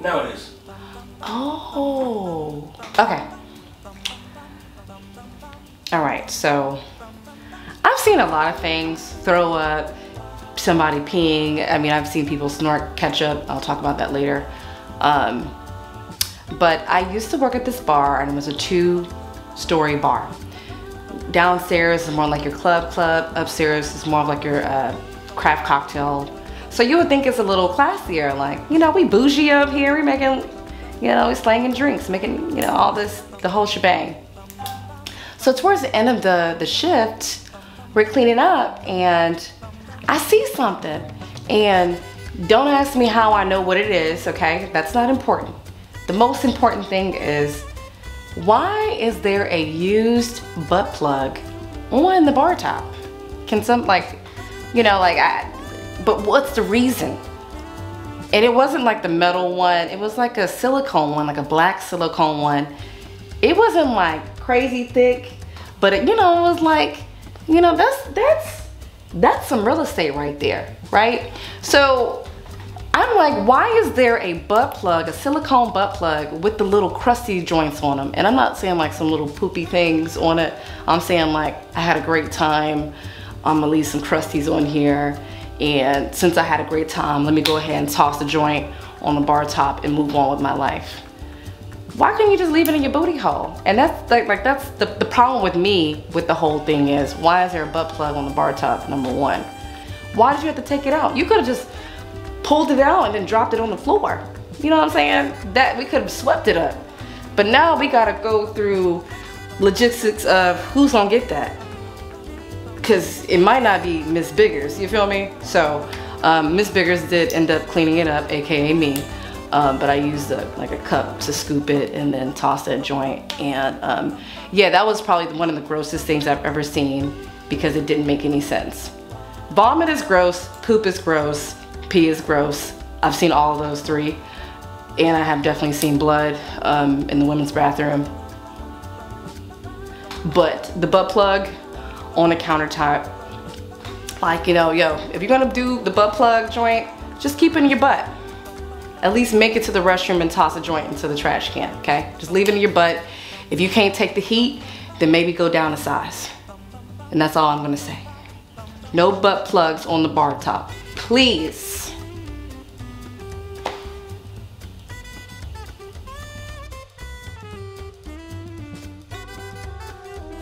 Now it is. Oh. Okay. All right, so I've seen a lot of things throw up, somebody peeing. I mean, I've seen people snort ketchup. I'll talk about that later. Um, but I used to work at this bar and it was a two story bar. Downstairs is more like your club club. Upstairs is more of like your uh, craft cocktail. So you would think it's a little classier. Like, you know, we bougie up here. We making, you know, we slanging drinks, making, you know, all this, the whole shebang. So towards the end of the, the shift, we're cleaning up and I see something. And don't ask me how I know what it is, okay? That's not important. The most important thing is why is there a used butt plug on the bar top? Can some like, you know, like I, but what's the reason? And it wasn't like the metal one, it was like a silicone one, like a black silicone one. It wasn't like crazy thick, but it, you know, it was like, you know, that's, that's, that's some real estate right there, right? So I'm like, why is there a butt plug, a silicone butt plug with the little crusty joints on them? And I'm not saying like some little poopy things on it. I'm saying like, I had a great time. I'm gonna leave some crusties on here. And since I had a great time, let me go ahead and toss the joint on the bar top and move on with my life. Why couldn't you just leave it in your booty hole? And that's like, like that's the, the problem with me with the whole thing is, why is there a butt plug on the bar top, number one? Why did you have to take it out? You could have just pulled it out and then dropped it on the floor. You know what I'm saying? That we could have swept it up. But now we gotta go through logistics of who's gonna get that. Cause it might not be Miss Biggers, you feel me? So um, Miss Biggers did end up cleaning it up, AKA me. Um, but I used a, like a cup to scoop it and then toss that joint. And um, yeah, that was probably one of the grossest things I've ever seen because it didn't make any sense. Vomit is gross, poop is gross, pee is gross. I've seen all of those three. And I have definitely seen blood um, in the women's bathroom. But the butt plug on the countertop, like, you know, yo, if you're gonna do the butt plug joint, just keep it in your butt. At least make it to the restroom and toss a joint into the trash can, okay? Just leave it in your butt. If you can't take the heat, then maybe go down a size. And that's all I'm gonna say. No butt plugs on the bar top. Please.